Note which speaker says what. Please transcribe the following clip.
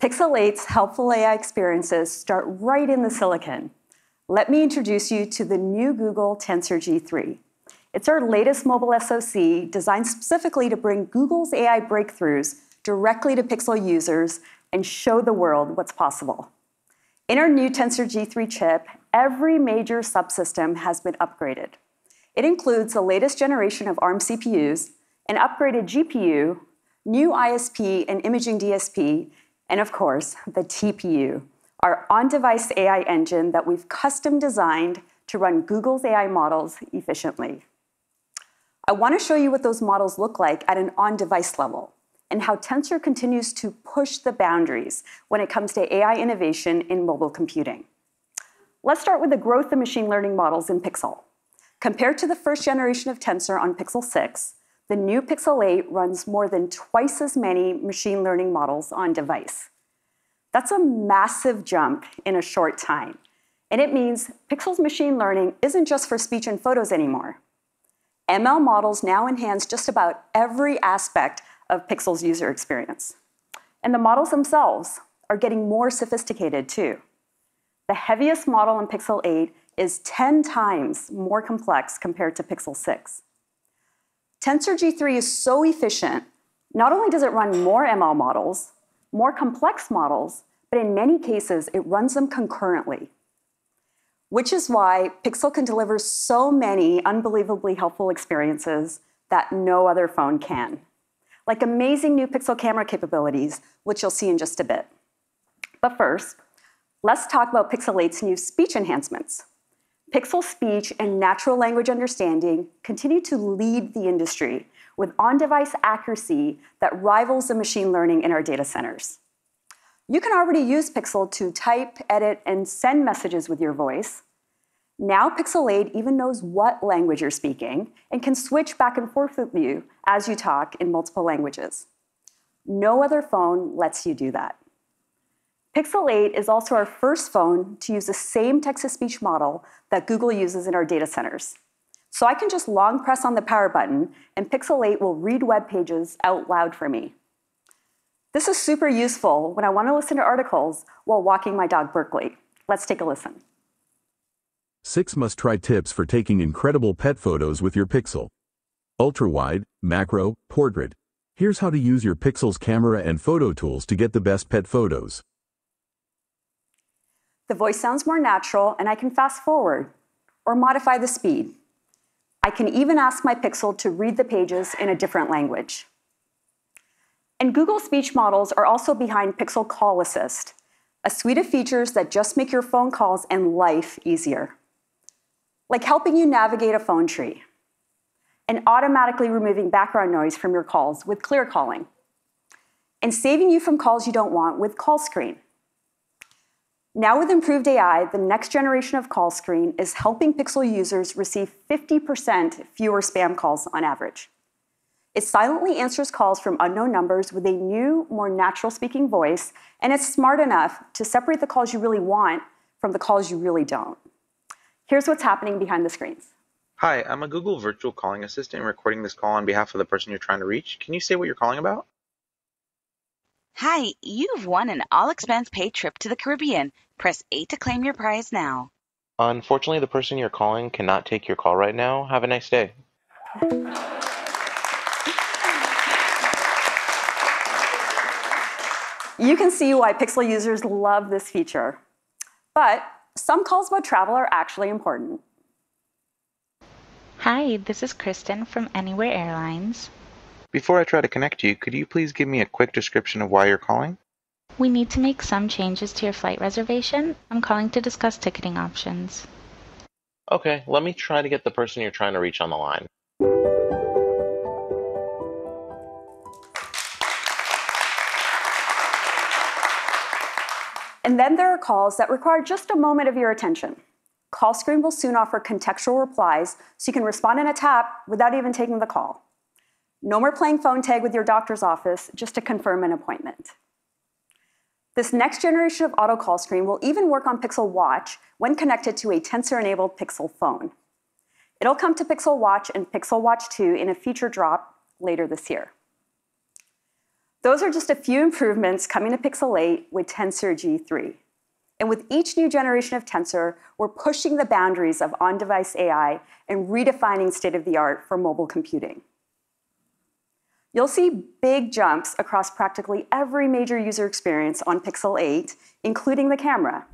Speaker 1: Pixel 8's helpful AI experiences start right in the silicon. Let me introduce you to the new Google Tensor G3. It's our latest mobile SoC designed specifically to bring Google's AI breakthroughs directly to Pixel users and show the world what's possible. In our new Tensor G3 chip, every major subsystem has been upgraded. It includes the latest generation of ARM CPUs, an upgraded GPU, new ISP and imaging DSP, and of course, the TPU, our on-device AI engine that we've custom designed to run Google's AI models efficiently. I want to show you what those models look like at an on-device level and how Tensor continues to push the boundaries when it comes to AI innovation in mobile computing. Let's start with the growth of machine learning models in Pixel. Compared to the first generation of Tensor on Pixel 6, the new Pixel 8 runs more than twice as many machine learning models on device. That's a massive jump in a short time, and it means Pixel's machine learning isn't just for speech and photos anymore. ML models now enhance just about every aspect of Pixel's user experience. And the models themselves are getting more sophisticated too. The heaviest model in Pixel 8 is 10 times more complex compared to Pixel 6. Tensor G3 is so efficient, not only does it run more ML models, more complex models, but in many cases, it runs them concurrently. Which is why Pixel can deliver so many unbelievably helpful experiences that no other phone can. Like amazing new Pixel camera capabilities, which you'll see in just a bit. But first, let's talk about Pixel 8's new speech enhancements. Pixel speech and natural language understanding continue to lead the industry with on-device accuracy that rivals the machine learning in our data centers. You can already use Pixel to type, edit, and send messages with your voice. Now Pixel 8 even knows what language you're speaking and can switch back and forth with you as you talk in multiple languages. No other phone lets you do that. Pixel 8 is also our first phone to use the same text-to-speech model that Google uses in our data centers. So I can just long press on the power button and Pixel 8 will read web pages out loud for me. This is super useful when I want to listen to articles while walking my dog Berkeley. Let's take a listen.
Speaker 2: Six must-try tips for taking incredible pet photos with your Pixel. Ultra-wide, macro, portrait. Here's how to use your Pixel's camera and photo tools to get the best pet photos.
Speaker 1: The voice sounds more natural, and I can fast forward or modify the speed. I can even ask my Pixel to read the pages in a different language. And Google speech models are also behind Pixel Call Assist, a suite of features that just make your phone calls and life easier. Like helping you navigate a phone tree, and automatically removing background noise from your calls with clear calling, and saving you from calls you don't want with call screen. Now with improved AI, the next generation of call screen is helping Pixel users receive 50% fewer spam calls on average. It silently answers calls from unknown numbers with a new, more natural speaking voice, and it's smart enough to separate the calls you really want from the calls you really don't. Here's what's happening behind the screens.
Speaker 3: Hi, I'm a Google virtual calling assistant recording this call on behalf of the person you're trying to reach. Can you say what you're calling about?
Speaker 4: Hi, you've won an all expense paid trip to the Caribbean. Press 8 to claim your prize now.
Speaker 3: Unfortunately, the person you're calling cannot take your call right now. Have a nice day.
Speaker 1: You can see why Pixel users love this feature. But some calls about travel are actually important.
Speaker 5: Hi, this is Kristen from Anywhere Airlines.
Speaker 3: Before I try to connect you, could you please give me a quick description of why you're calling?
Speaker 5: We need to make some changes to your flight reservation. I'm calling to discuss ticketing options.
Speaker 3: Okay, let me try to get the person you're trying to reach on the line.
Speaker 1: And then there are calls that require just a moment of your attention. Call screen will soon offer contextual replies so you can respond in a tap without even taking the call. No more playing phone tag with your doctor's office just to confirm an appointment. This next generation of auto call screen will even work on Pixel Watch when connected to a Tensor-enabled Pixel phone. It'll come to Pixel Watch and Pixel Watch 2 in a feature drop later this year. Those are just a few improvements coming to Pixel 8 with Tensor G3. And with each new generation of Tensor, we're pushing the boundaries of on-device AI and redefining state-of-the-art for mobile computing. You'll see big jumps across practically every major user experience on Pixel 8, including the camera.